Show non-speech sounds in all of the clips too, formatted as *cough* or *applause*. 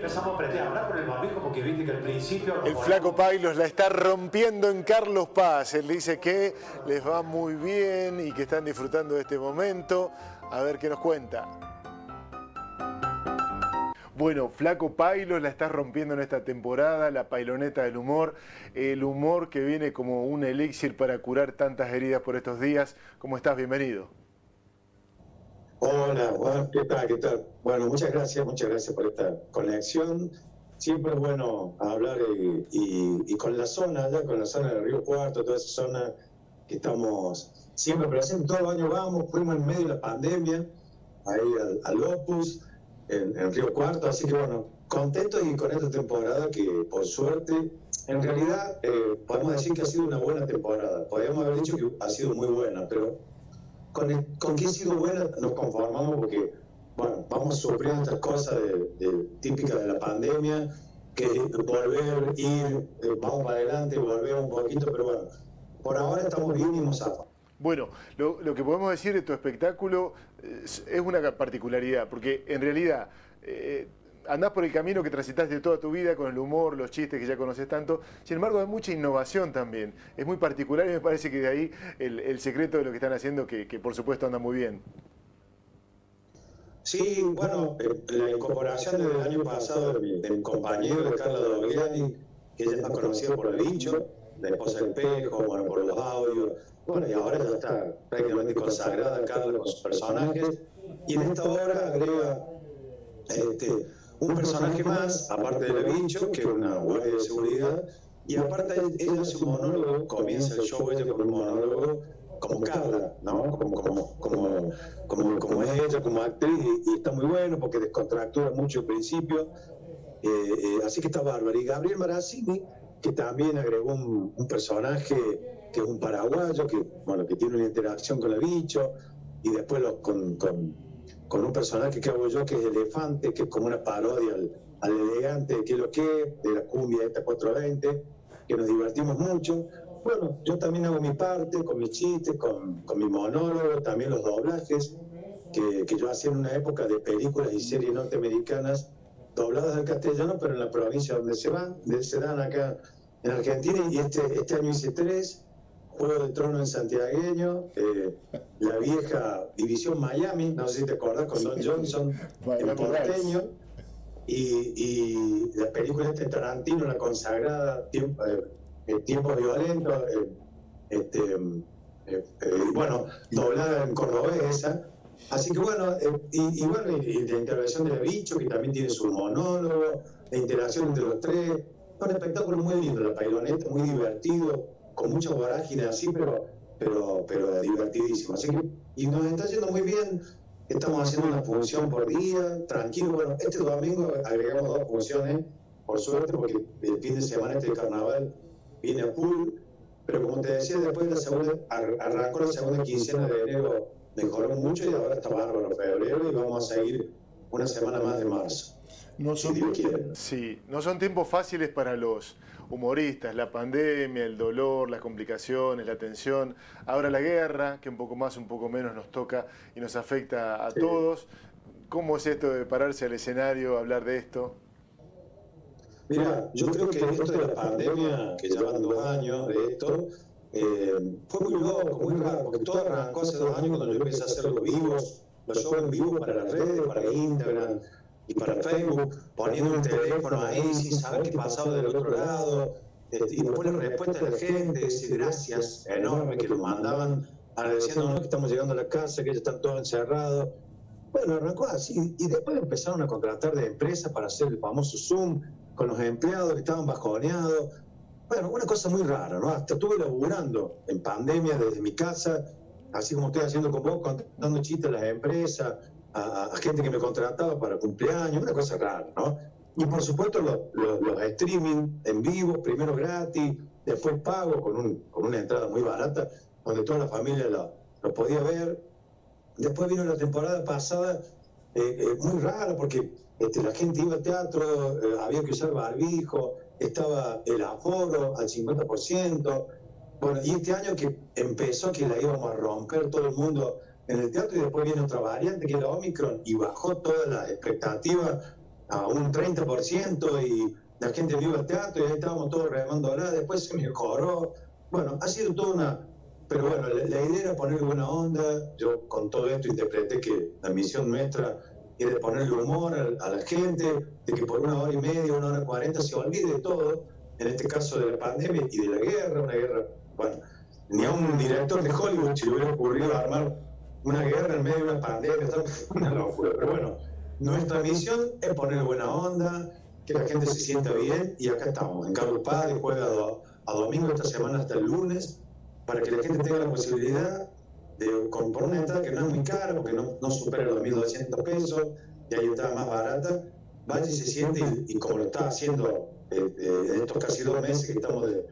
empezamos a aprender a hablar con el barbijo porque viste que al principio... El flaco Pailos la está rompiendo en Carlos Paz. Él dice que les va muy bien y que están disfrutando de este momento. A ver qué nos cuenta. Bueno, Flaco Pailos la está rompiendo en esta temporada, la pailoneta del humor, el humor que viene como un elixir para curar tantas heridas por estos días. ¿Cómo estás? Bienvenido. Hola, ¿qué tal? ¿Qué tal? Bueno, muchas gracias, muchas gracias por esta conexión. Siempre es bueno hablar y, con la zona, allá con la zona del Río Cuarto, toda esa zona que estamos siempre presentes, todos los años vamos, fuimos en medio de la pandemia, ahí al, Opus, en, Río Cuarto, así que bueno, contentos y con esta temporada que por suerte, en realidad eh, podemos decir que ha sido una buena temporada, podríamos haber dicho que ha sido muy buena, pero con, con que ha sido buena nos conformamos porque, bueno, vamos sufriendo estas cosas típicas de la pandemia, que volver, ir, eh, vamos para adelante, volver un poquito, pero bueno, por ahora estamos bien y nos bueno, lo, lo, que podemos decir de tu espectáculo es, una particularidad, porque en realidad eh, andás por el camino que transitaste toda tu vida con el humor, los chistes que ya conoces tanto. Sin embargo, hay mucha innovación también. Es muy particular y me parece que de ahí el, secreto de lo que están haciendo, que, por supuesto anda muy bien. Sí, bueno, eh, la incorporación del año pasado de mi, compañero Carla Dogliani, que ella es más conocida por el bicho, la esposa del espejo, bueno, por los audios. Bueno, y ahora ya está prácticamente consagrada Carla con sus personajes. Y en esta obra agrega este, un personaje más, aparte de Levincho, que es una guardia de seguridad, y aparte ella hace un monólogo, comienza el show ella con un monólogo como Carla, ¿no? Como, como, como, como, como es ella, como actriz, y, está muy bueno porque descontractura mucho al principio, eh, eh, así que está bárbaro. Y Gabriel Marazzini, que también agregó un, un, personaje que es un paraguayo, que, bueno, que tiene una interacción con el bicho, y después lo, con, con con un personaje que hago yo que es Elefante, que es como una parodia al, elegante que es lo que de la cumbia esta 420, que nos divertimos mucho. Bueno, yo también hago mi parte con mis chistes, con, con mi monólogo, también los doblajes que, que, yo hacía en una época de películas y series norteamericanas dobladas al castellano, pero en la provincia donde se van, donde se dan acá en Argentina, y este, este año hice tres Juego de Trono en santiagueño, eh, la vieja División Miami, no sé si te acordás, con Don Johnson en porteño, y, y, la película de Tarantino, la consagrada Tiempo, eh, eh, Tiempos Violentos, este, bueno, doblada en cordobés esa. Así que bueno, y, bueno, y, la intervención de Bicho, que también tiene su monólogo, la interacción entre los tres. Un espectáculo muy lindo, la pailoneta, muy divertido con mucha vorágine así, pero, pero, pero divertidísimo. Así que, y nos está yendo muy bien. Estamos haciendo una función por día, tranquilo. Bueno, este domingo agregamos dos funciones, por suerte, porque el fin de semana este carnaval viene a full. Pero como te decía, después de la segunda, arrancó la segunda quincena de enero, mejoró mucho y ahora está bárbaro febrero y vamos a seguir una semana más de marzo. No son, sí, no son tiempos fáciles para los humoristas, la pandemia, el dolor, las complicaciones, la tensión, ahora la guerra, que un poco más, un poco menos nos toca y nos afecta a todos. ¿Cómo es esto de pararse al escenario, hablar de esto? Mira, yo creo que esto de la pandemia, que llevan dos años de esto, eh, fue muy loco, muy raro, porque todo arrancó hace dos años cuando yo empecé a hacer los vivos, los shows en vivo para las redes, para Instagram, y para Facebook, poniendo un teléfono ahí sin saber qué pasaba del otro lado, este, y después la respuesta de la gente, ese gracias enorme que lo mandaban agradeciendo que estamos llegando a la casa, que ya están todos encerrados. Bueno, arrancó así, y después empezaron a contratar de empresas para hacer el famoso Zoom con los empleados que estaban bajoneados. Bueno, una cosa muy rara, ¿no? Hasta estuve laburando en pandemia desde mi casa, así como estoy haciendo con vos, contando chistes a las empresas, a, gente que me contrataba para cumpleaños, una cosa rara, ¿no? Y por supuesto los, streaming en vivo, primero gratis, después pago con, un, con una entrada muy barata, donde toda la familia lo, lo podía ver. Después vino la temporada pasada eh, eh, muy rara porque este, la gente iba al teatro, eh, había que usar barbijo, estaba el aforo al 50%. Bueno, y este año que empezó que la íbamos a romper todo el mundo en el teatro y después viene otra variante que es la Omicron y bajó toda la expectativa a un 30% y la gente vio el teatro y ahí estábamos todos remándola, después se mejoró. Bueno, ha sido toda una... Pero bueno, la, idea era poner buena onda. Yo con todo esto interpreté que la misión nuestra era ponerle humor a, la gente, de que por una hora y media, una hora cuarenta se olvide de todo, en este caso de la pandemia y de la guerra, una guerra, bueno, ni a un director de Hollywood se le hubiera ocurrido armar una guerra en medio de una pandemia, una *laughs* locura. Pero bueno, nuestra misión es poner buena onda, que la gente se sienta bien y acá estamos, en Carlos Paz, de jueves a, domingo esta semana hasta el lunes, para que la gente tenga la posibilidad de comprar una entrada que no es muy cara, porque no, no supera los 1.200 pesos, y hay entrada más barata, vaya y se siente, y, como lo está haciendo eh, eh, estos casi dos meses que estamos de,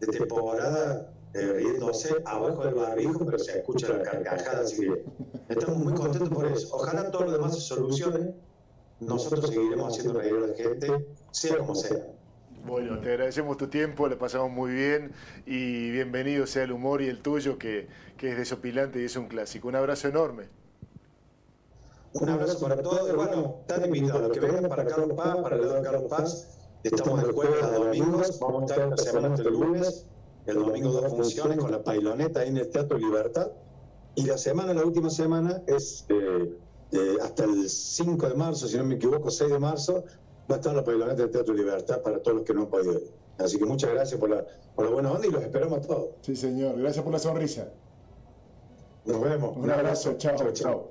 de temporada, riéndose abajo del barbijo, pero se escucha la carcajada, así que estamos muy contentos por eso. Ojalá todo lo demás se solucione nosotros seguiremos haciendo reír a la gente, sea como sea. Bueno, te agradecemos tu tiempo, le pasamos muy bien y bienvenido sea el humor y el tuyo, que, que es desopilante y es un clásico. Un abrazo enorme. Un abrazo para todos. Y bueno, están invitados que vengan para Carlos Paz, para el de Carlos Paz. Estamos de jueves a domingos, vamos a estar la semana hasta el lunes. El domingo dos funciones con la pailoneta ahí en el Teatro Libertad. Y la semana, la última semana, es eh, eh, hasta el 5 de marzo, si no me equivoco, 6 de marzo, va a estar la paviloneta del Teatro Libertad para todos los que no han podido ir. Así que muchas gracias por la, por la buena onda y los esperamos todos. Sí, señor. Gracias por la sonrisa. Nos vemos. Un, abrazo. Chao, chao.